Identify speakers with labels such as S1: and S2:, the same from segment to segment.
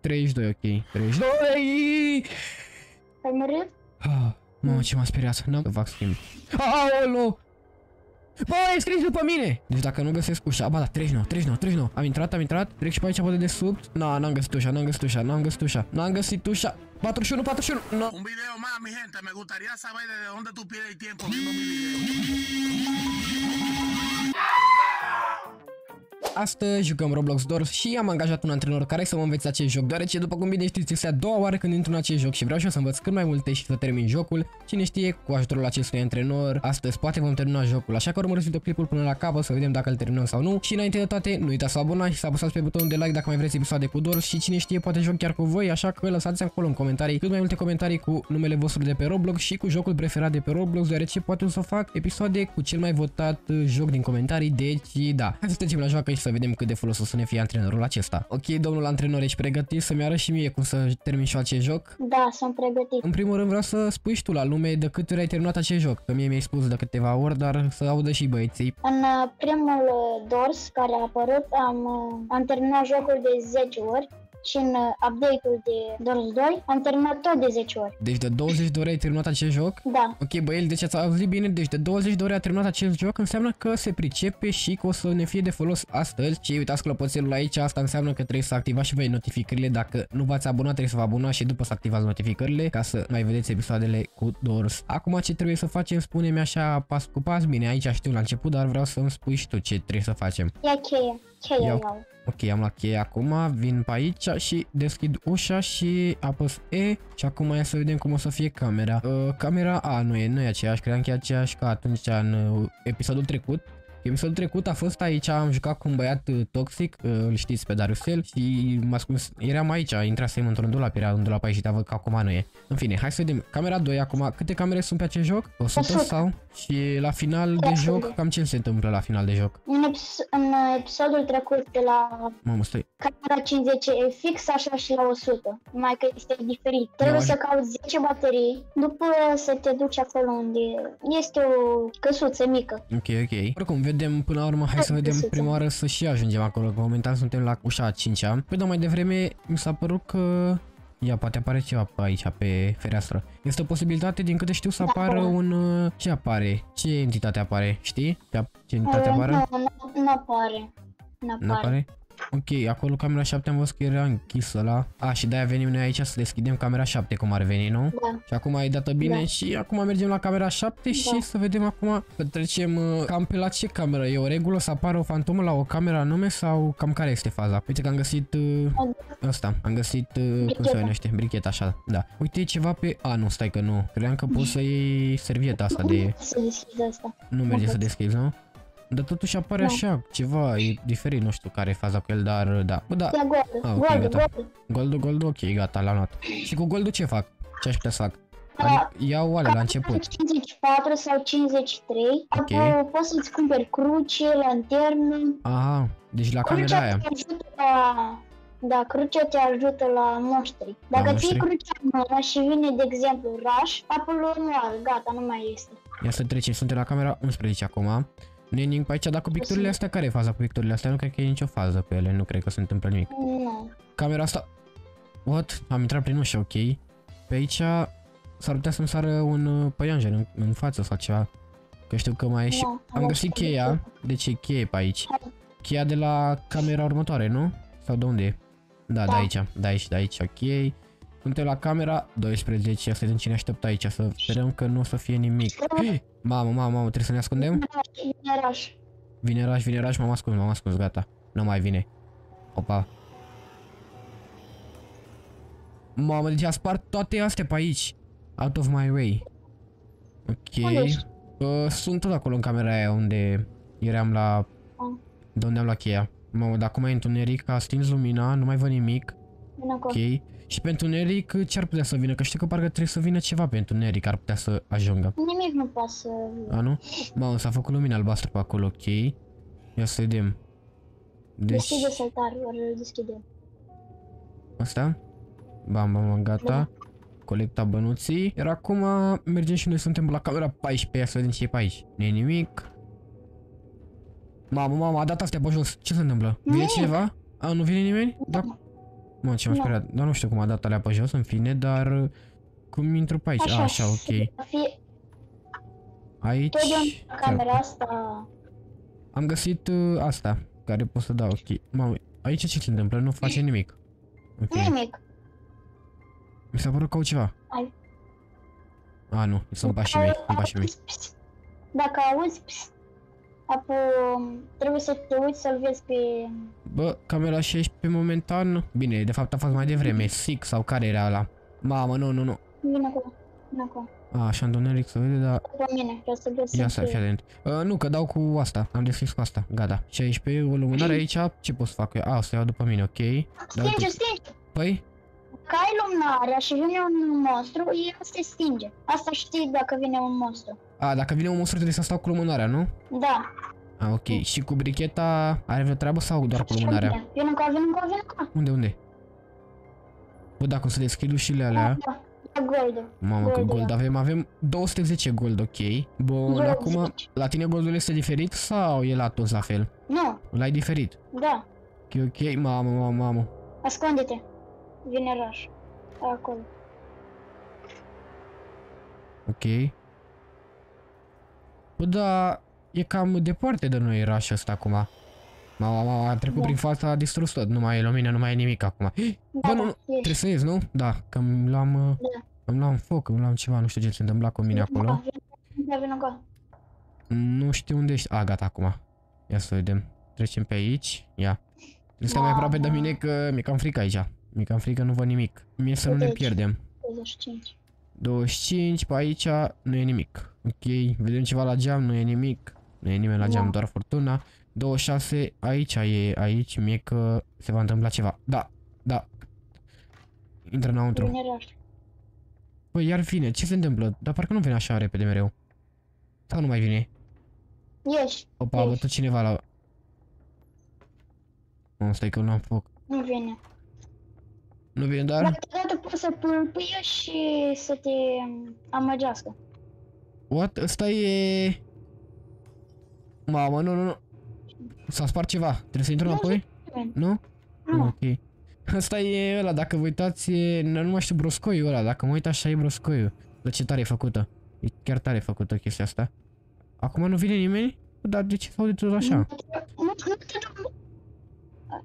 S1: 32, ok. 32!
S2: Ai murit?
S1: Ah, mamă, ce m-a speriat. N-am fac schimb. Aolo! Bă, e scris după mine! Deci dacă nu găsesc ușa, ba da, 39, 39, 39. Am intrat, am intrat, trec și pe aici, poate de sub. Na, n-am găsit ușa, n-am găsit ușa, n-am găsit ușa. N-am găsit ușa. 41, 41, no.
S3: Un video más, mi gente. Me gustaría saber desde dónde tú pierdes el tiempo viendo mi video.
S1: Astăzi jucăm Roblox Doors și am angajat un antrenor care să mă învețe acest joc, deoarece după cum bine știți este a doua oară când intru în acest joc și vreau și eu să învăț cât mai multe și să termin jocul. Cine știe, cu ajutorul acestui antrenor, astăzi poate vom termina jocul, așa că urmăriți videoclipul până la capăt să vedem dacă îl terminăm sau nu. Și înainte de toate, nu uitați să abonați și să apăsați pe butonul de like dacă mai vreți episoade cu Doors și cine știe poate joc chiar cu voi, așa că lăsați acolo în comentarii cât mai multe comentarii cu numele vostru de pe Roblox și cu jocul preferat de pe Roblox, deoarece poate o să fac episoade cu cel mai votat uh, joc din comentarii, deci da. Hai să trecem la joacă și să vedem cât de folos o să ne fie antrenorul acesta. Ok, domnul antrenor, ești pregătit să-mi arăți și mie cum să termin și eu acest joc?
S2: Da, sunt pregătit.
S1: În primul rând vreau să spui și tu la lume de câte ori ai terminat acest joc, că mie mi-ai spus de câteva ori, dar să audă și băieții.
S2: În uh, primul uh, Doors care a apărut am, uh, am terminat jocul de 10 ori și în uh, update-ul de Doors 2 am terminat tot de 10 ori.
S1: Deci de 20 de ori ai terminat acest joc?
S2: Da,
S1: Ok, băieți, deci ați auzit bine, deci de 20 de ori a terminat acest joc, înseamnă că se pricepe și că o să ne fie de folos astăzi. Și uitați clopoțelul aici, asta înseamnă că trebuie să activați și voi notificările, dacă nu v-ați abonat trebuie să vă abonați și după să activați notificările ca să mai vedeți episoadele cu Doors. Acum ce trebuie să facem, spune-mi așa pas cu pas, bine, aici știu la început, dar vreau să-mi spui și tu ce trebuie să facem.
S2: ia cheie. Cheie
S1: Iau.
S2: iau.
S1: Ok, am luat cheie acum, vin pe aici și deschid ușa și apăs E și acum ia să vedem cum o să fie camera. Uh, camera, a, nu e, nu e aceeași, credeam că e aceeași ca atunci în uh, episodul trecut. Episodul trecut a fost aici, am jucat cu un băiat uh, toxic, uh, îl știți pe Dariusel și m-a ascuns, eram aici, intrasem într-un dulap, era un dulap aici și te văd că acum nu e. În fine, hai să vedem, camera 2 acum, câte camere sunt pe acest joc? 100
S2: 100.
S1: sau? Și la final de
S2: 100.
S1: joc, cam ce se întâmplă la final de joc?
S2: În, eps- în uh, episodul trecut de la
S1: Mamă, stai,
S2: camera 50 e fix așa și la 100, numai că este diferit. Trebuie
S1: Da.
S2: să cauți 10 baterii, după să te duci acolo unde este o căsuță mică.
S1: Ok, ok. Oricum, vedem până la urmă, hai să vedem
S2: găsiți-o.
S1: prima oară să și ajungem acolo, că momentan suntem la ușa a 5 -a. Păi da, mai devreme mi s-a părut că... Ia, poate apare ceva pe aici, pe fereastră. Este o posibilitate, din câte știu, să
S2: Da,
S1: apară
S2: da.
S1: un... uh, Ce apare? Ce entitate apare? Știi? Ce, ap- ce entitate
S2: Uh,
S1: apare?
S2: Nu, nu, nu apare. Nu
S1: Nu
S2: apare.
S1: Apare? Ok, acolo camera 7 am văzut că era închisă la... A, și de-aia venim noi aici să deschidem camera 7, cum ar veni, nu?
S2: Da.
S1: Și acum ai dată bine
S2: Da.
S1: și acum mergem la camera 7 și
S2: Da.
S1: să vedem acum că trecem uh, cam pe la ce cameră. E o regulă să apară o fantomă la o cameră anume sau cam care este faza? Uite că am găsit uh, ăsta, am găsit uh, cum se
S2: Bricheta.
S1: numește, bricheta așa, da. Uite e ceva pe... A, nu, stai că nu. Credeam că poți să iei servieta asta de...
S2: Să deschizi asta.
S1: Nu merge să
S2: poți.
S1: deschizi, nu? Dar totuși apare
S2: Da.
S1: așa, ceva, e diferit, nu știu care e faza cu el, dar uh, da. Bă, da,
S2: Ia goldă,
S1: Ah, ok,
S2: goldă,
S1: gata.
S2: goldă.
S1: goldul, goldul, ok, gata, l-am luat. Și cu goldul ce fac? Ce aș putea să fac?
S2: Da.
S1: Adică iau oale la început.
S2: 54 sau 53.
S1: Ok.
S2: Apoi poți să-ți cumperi cruce, lanternă.
S1: Aha, deci la camera
S2: Crucea
S1: aia.
S2: te ajută la... Da, crucea te ajută la monștri. Dacă ții
S1: monștri?
S2: crucea în mână și vine, de exemplu, Rush, apoi urmă, gata, nu mai este.
S1: Ia să trecem, suntem la camera 11 acum. Nu e nimic pe aici, dar cu picturile astea, care e faza cu picturile astea? Nu cred că e nicio fază cu ele, nu cred că se întâmplă nimic.
S2: Nu.
S1: Camera asta... What? Am intrat prin ușă, ok. Pe aici s-ar putea să-mi sară un uh, păianjen în, în față sau ceva. Că știu că mai e și...
S2: Nu,
S1: Am găsit cheia, deci e cheie pe aici. Cheia de la camera următoare, nu? Sau de unde e? Da, de
S2: Da.
S1: aici, de aici, de aici, ok. Suntem la camera 12, ia să vedem cine așteaptă aici, să sperăm că nu o să fie nimic. Mamă, mamă, mamă, trebuie să ne ascundem?
S2: Vine Rush.
S1: Vine raș, vine raș, m-am ascuns, m-am ascuns, gata. Nu mai vine. Opa. Mamă, deci a spart toate astea pe aici. Out of my way. Ok.
S2: Unde ești?
S1: Uh, sunt tot acolo în camera aia unde eram la...
S2: Ah.
S1: De unde am luat cheia. Mamă, dar acum e întuneric, a stins lumina, nu mai văd nimic.
S2: Vine acolo.
S1: Ok. Și pe întuneric ce ar putea să vină? Că știu că parcă trebuie să vină ceva pe întuneric, ar putea să ajungă.
S2: Nimic nu poate să...
S1: A, nu? Mamă, s-a făcut lumina albastră pe acolo, ok. Ia să vedem. Deci,
S2: Deschide saltar, ori îl deschide.
S1: asta? Bam, bam, bam, gata.
S2: Da.
S1: Colecta bănuții. Iar acum mergem și noi suntem la camera 14, ia să vedem ce e pe aici. Nu e nimic. Mamă, mamă, a dat astea pe jos. Ce se întâmplă? Vine
S2: Nimic.
S1: cineva? A, nu vine nimeni? Da. Mă, ce m-a
S2: Nu.
S1: speriat. Dar nu știu cum a dat alea pe jos, în fine, dar... uh, Cum intru pe aici? Așa, așa ok.
S2: să Fie,
S1: Aici...
S2: tot de camera asta.
S1: Am găsit uh, asta, care pot să dau, ok. Mamă, aici ce se întâmplă? Nu face nimic. În fine.
S2: Nimic.
S1: Mi s-a părut că au ceva.
S2: Ai.
S1: A, nu, sunt pașii mei, sunt pașii mei.
S2: Dacă auzi, pst, apoi trebuie să te uiți să-l vezi pe...
S1: Bă, camera 16 momentan... Bine, de fapt a fost mai devreme, SIG sau care era ăla? Mamă, nu, nu, nu.
S2: Vine acolo. Vine acolo.
S1: A, așa întuneric să vede, dar...
S2: După mine, vreau să vezi
S1: Ia
S2: să
S1: să fii atent. Uh, nu, că dau cu asta, am deschis cu asta, gata. 16, o lumânare aici, ce pot să fac eu? A, o să iau după mine, ok. Dar
S2: Stinge,
S1: uite,
S2: stinge!
S1: păi,
S2: Că ai lumânarea și vine un monstru, el se stinge. Asta știi dacă vine un monstru.
S1: A, dacă vine un monstru trebuie să stau cu lumânarea, nu?
S2: Da.
S1: A, ok. Și cu bricheta are vreo treabă sau doar cu lumânarea?
S2: Vine încă, vine încă, vine încă.
S1: Unde, unde? Bă, dacă o să deschid ușile alea...
S2: Da, da, goldul.
S1: Mamă, că
S2: Gold,
S1: gold
S2: da.
S1: avem, avem 210 gold, ok. Bun,
S2: Gold,
S1: acum,
S2: 10.
S1: la tine goldul este diferit sau e la toți la fel?
S2: Nu,
S1: L-ai diferit.
S2: da.
S1: Ok, ok, mamă, mamă, mamă.
S2: Ascunde-te. Vine raș. Acolo.
S1: Ok. Bă, da, e cam departe de noi orașul ăsta acum. Mama, mama, a trecut
S2: Da.
S1: prin fața, a distrus tot, nu mai e lumină, nu mai e nimic acum.
S2: Da,
S1: Bă, nu, nu,
S2: da,
S1: trebuie
S2: ești.
S1: să ies, nu? Da, că îmi luam, uh,
S2: Da.
S1: îmi luam foc, îmi luam ceva, nu știu ce se întâmpla cu mine acolo.
S2: Da, vine încă.
S1: Nu știu unde ești. A, gata, acum. Ia să vedem. Trecem pe aici. Ia. Trebuie să stai mai
S2: Mamă.
S1: aproape de mine că mi-e cam frică aici. Mi-e cam frică, nu văd nimic. Mie să nu ne
S2: Deci.
S1: pierdem.
S2: 25.
S1: 25, pe aici nu e nimic. Ok, vedem ceva la geam, nu e nimic. Nu e nimeni la geam,
S2: Da.
S1: doar furtuna. 26, aici e, aici mie că se va întâmpla ceva. Da, da. Intră înăuntru.
S2: Vine raș.
S1: Păi iar vine, ce se întâmplă? Dar parcă nu vine așa repede mereu. Sau nu mai vine?
S2: Ieși.
S1: Opa, a
S2: Ieși.
S1: bătut cineva la... Nu, stai că nu am foc.
S2: Nu vine.
S1: Nu vine, dar...
S2: Dar câteodată poți să pâlpâie și să te amăgească.
S1: What? Ăsta e... Mamă, nu, nu, nu. S-a spart ceva. Trebuie să intru
S2: Nu,
S1: înapoi?
S2: Nimeni.
S1: Nu?
S2: Nu.
S1: Ok. Ăsta e ăla, dacă vă uitați, e... Nu nu mai știu broscoiul ăla. Dacă mă uit așa e broscoiul. Dar ce tare e făcută. E chiar tare făcută chestia asta. Acum nu vine nimeni? Bă, Dar de ce s aude tot așa?
S2: Nu, nu te duc.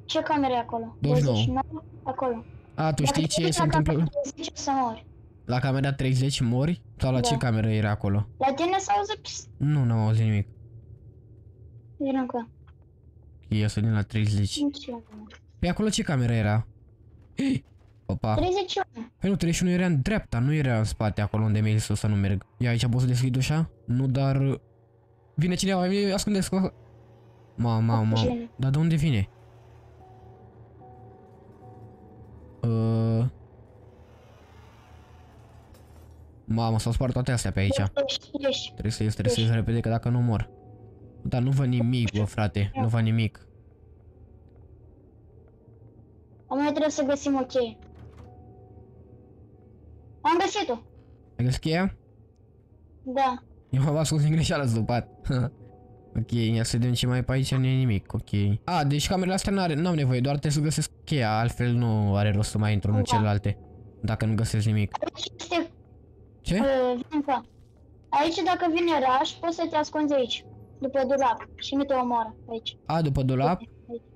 S2: Ce cameră e acolo?
S1: 29.
S2: Acolo.
S1: A, tu
S2: Dacă
S1: știi
S2: te
S1: ce
S2: duci
S1: se
S2: la
S1: întâmplă?
S2: camera 30 o să mori.
S1: La camera 30 mori? Sau la
S2: Da.
S1: ce cameră era acolo?
S2: La tine s-a auzit pst,
S1: Nu, n-am auzit nimic.
S2: vine încă.
S1: E să din la 30.
S2: Nici la tine.
S1: Pe acolo ce cameră era? Opa.
S2: 31.
S1: Păi nu, 31 era în dreapta, nu era în spate, acolo unde mi-ai zis să nu merg. Ia aici pot să deschid ușa? Nu, dar... Vine cineva, vine, ascunde -ți. Mamă, mamă, mamă.
S2: Vine.
S1: Dar de unde vine? Uh... Mamă, s-au spart toate astea pe aici.
S2: Ieși, ieși.
S1: Trebuie să ies, trebuie să ies repede, că dacă nu mor. Dar nu văd nimic, bă, frate, nu văd nimic.
S2: Acum noi trebuie să găsim o cheie. Am găsit-o.
S1: Ai găsit cheia?
S2: Da.
S1: Eu m-am ascuns din greșeală zăpat. ok, ia să vedem ce mai e pe aici, nu e nimic, ok. A, deci camerele astea n-au nevoie, doar trebuie să găsesc cheia, altfel nu are rost să mai intru în
S2: Da.
S1: celelalte. Dacă nu găsesc nimic.
S2: Aici este...
S1: Ce?
S2: Uh, vine încă. Aici dacă vine raș, poți să te ascunzi aici. După dulap. Și nu te omoară aici.
S1: A, după dulap?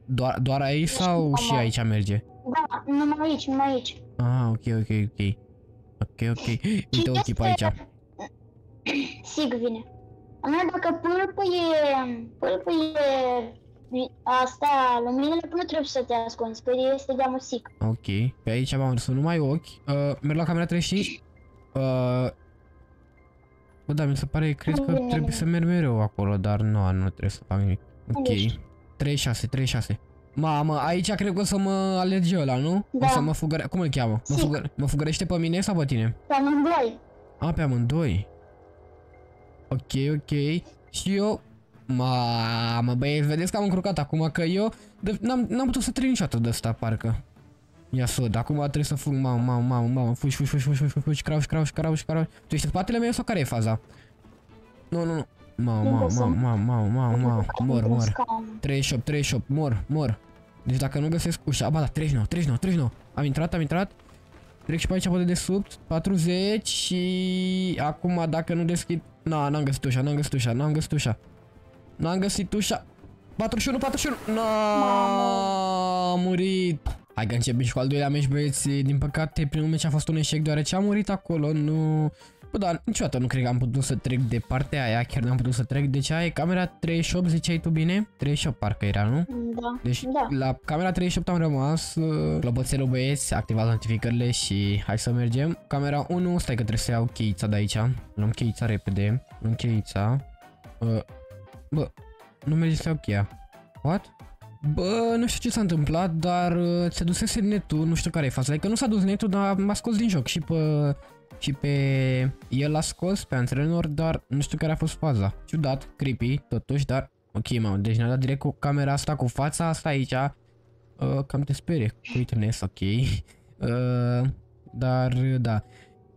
S1: Doar, doar aici sau și aici merge?
S2: Da, numai aici, numai aici.
S1: Ah, ok, ok, ok. Ok, ok. Uite o tipă aici.
S2: Sig vine. A mea dacă pâlpâie, pâlpâie asta, luminile, nu trebuie să te ascunzi, că este de amusic.
S1: Ok. Pe aici am sunt numai ochi. Uh, merg la camera 35. Uh, bă, da, mi se pare, cred că
S2: Bine,
S1: trebuie să merg mereu acolo, dar nu, nu trebuie să fac nimic. Ok.
S2: Unde ești?
S1: 36, 36. Mamă, aici cred că o să mă alerge ăla, nu? O
S2: Da.
S1: să mă fugăre... Cum îl cheamă? Mă,
S2: Sic.
S1: fugăre... mă fugărește pe mine sau pe tine?
S2: Pe amândoi.
S1: A, pe amândoi. Ok, ok. Și eu... Mamă, băieți, vedeți că am încurcat acum că eu... de- N-am, n-am putut să trec niciodată de asta, parcă. Ia să văd, acum trebuie să fug, mamă, mamă, mamă, mamă, fugi, fugi, fugi, fugi, fugi, fugi, fugi, crouch, crouch, crouch, crouch. Tu ești în spatele meu sau care e faza? Nu, nu, nu. Mamă,
S2: Nu
S1: mamă,
S2: pot să-
S1: mamă, mamă, mamă, mamă, mamă, mor, mor.
S2: Scaun.
S1: 38, 38, mor, mor. Deci dacă nu găsesc ușa, ba da, 39, 39, 39. am intrat, am intrat. Trec și pe aici pe de sub, 40 și acum dacă nu deschid... Na, n-am găsit ușa, n-am găsit ușa, n-am găsit ușa. N-am găsit ușa. 41, 41, na, a murit. Hai că începem și cu al doilea meci, băieți. Din păcate, primul meci a fost un eșec, deoarece a murit acolo, nu... Bă, dar niciodată nu cred că am putut să trec de partea aia, chiar n-am putut să trec. Deci ai camera 38, ziceai tu bine? 38 parcă era, nu?
S2: Da.
S1: Deci
S2: Da.
S1: la camera 38 am rămas, uh, clopoțelul băieți, activați notificările și hai să mergem. Camera 1, stai că trebuie să iau cheița de aici. Luăm cheița repede, luăm cheița. Uh, bă, nu merge să iau cheia. What? Bă, nu știu ce s-a întâmplat, dar uh, se dusese netul, nu știu care e faza. Adică nu s-a dus netul, dar m-a scos din joc și pe și pe el l-a scos pe antrenor, dar nu știu care a fost faza. Ciudat, creepy, totuși, dar ok, mamă, deci ne-a dat direct cu camera asta, cu fața asta aici. Uh, cam te sperie, cuiteness, ok. Uh, dar, da.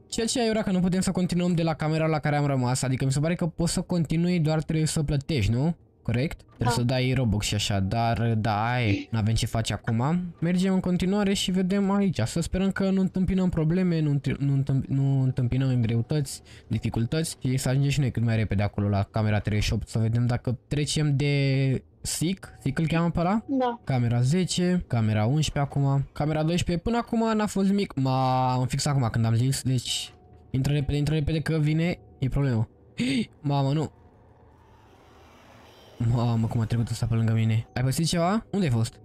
S1: Ceea ce e că nu putem să continuăm de la camera la care am rămas, adică mi se pare că poți să continui, doar trebuie să plătești, nu? Corect? Trebuie
S2: Da.
S1: să dai Robux și așa, dar da, ai, n-avem ce face acum. Mergem în continuare și vedem aici. Să sperăm că nu întâmpinăm probleme, nu, întâ- nu, întâmp- nu întâmpinăm greutăți, dificultăți și să ajungem și noi cât mai repede acolo la camera 38 să vedem dacă trecem de SIC, SIC îl cheamă pe ăla?
S2: Da.
S1: Camera 10, camera 11 acum, camera 12, până acum n-a fost nimic. M-am fix acum când am zis, deci intră repede, intră repede că vine, e problemă. Mamă, nu. Mamă, cum a trecut ăsta pe lângă mine. Ai păsit ceva? Unde ai fost?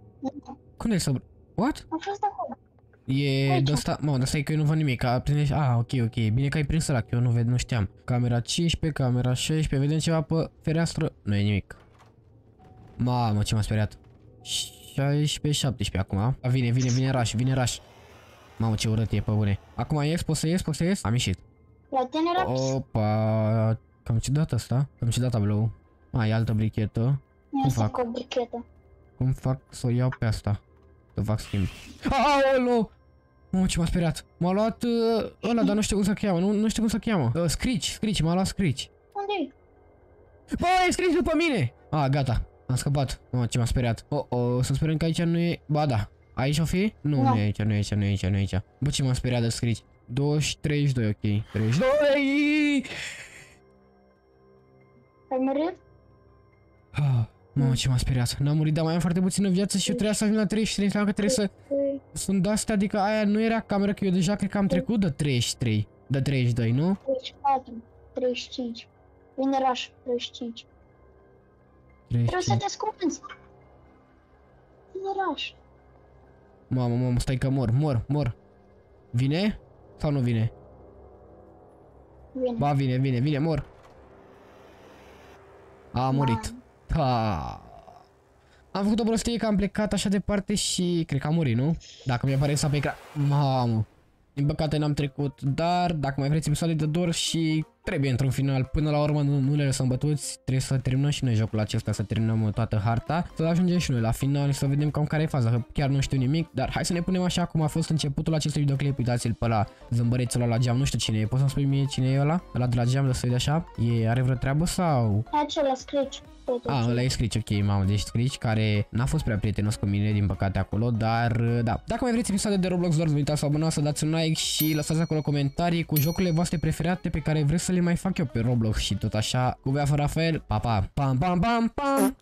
S1: Cum ai să... What?
S2: Am fost acolo.
S1: E
S2: Aici.
S1: de asta, mă, de asta e că eu nu văd nimic, a prinde, ah, ok, ok, bine că ai prins ăla, că eu nu ved, nu știam. Camera 15, camera 16, vedem ceva pe fereastră, nu e nimic. Mamă, ce m-a speriat. 16, 17 acum, a, vine, vine, vine raș, vine raș. Mamă, ce urât e, pe bune. Acum ies, pot să ies, pot să ies? Am ieșit.
S2: La tine raps.
S1: Opa, cam ciudat asta, cam ciudat tablou. Mai altă brichetă.
S2: Mi-a
S1: fac?
S2: cu o brichetă.
S1: Cum fac să o iau pe asta? Să fac schimb. Aolo! Mă, ce m-a speriat. M-a luat uh, ăla, dar nu știu cum să cheamă. Nu, nu știu cum să cheamă. Uh, scrici, scrici, m-a luat scrici.
S2: Unde
S1: Bă, e scrici după mine! A, gata. Am scăpat. Mă, ce m-a speriat. Oh, oh, să sperăm că aici nu e... Ba da. Aici o fi? Nu,
S2: Nu.
S1: nu e aici, nu e aici, nu e aici, nu e aici. Bă, ce m-a speriat de scrici. 20, 32, ok. 32!
S2: Ai murit?
S1: Ah, Mamă, ce m-a speriat. N-am murit, dar mai am foarte puțină viață și eu trebuia să ajung la 33. Înseamnă că trebuie să...
S2: Păi,
S1: Sunt de astea, adică aia nu era camera, că eu deja cred că am trecut de 33. De 32, nu?
S2: 34, 35. Vine raș, 35. Trebuie să
S1: 35.
S2: te ascunzi. Vine raș.
S1: Mamă, mamă, stai că mor, mor, mor. Vine? Sau nu vine?
S2: Vine.
S1: Ba, vine, vine, vine, mor. A murit. Ha. Am făcut o prostie că am plecat așa departe și cred că am murit, nu? Dacă mi apare să pe ecran. Mamă. Din păcate n-am trecut, dar dacă mai vreți episoade de dor și trebuie într-un final, până la urmă nu, nu le lăsăm bătuți, trebuie să terminăm și noi jocul acesta, să terminăm toată harta, să ajungem și noi la final și să vedem cam care e faza, că chiar nu știu nimic, dar hai să ne punem așa cum a fost începutul acestui videoclip, uitați-l pe la zâmbărețul ăla la geam, nu știu cine e, poți să-mi spui mie cine e ăla? Ăla de la geam, lăsă de așa? E, are vreo treabă sau?
S2: Acela scrici.
S1: A, ăla e Scritch, ok, mamă, deci Scritch care n-a fost prea prietenos cu mine, din păcate, acolo, dar, da. Dacă mai vreți episoade de Roblox, doar vă uitați să abonați, să dați un like și lăsați acolo comentarii cu jocurile voastre preferate pe care vreți să le mai fac eu pe Roblox și tot așa. Cu Bea Rafael, pa, pa, pam, pam, pam, pam!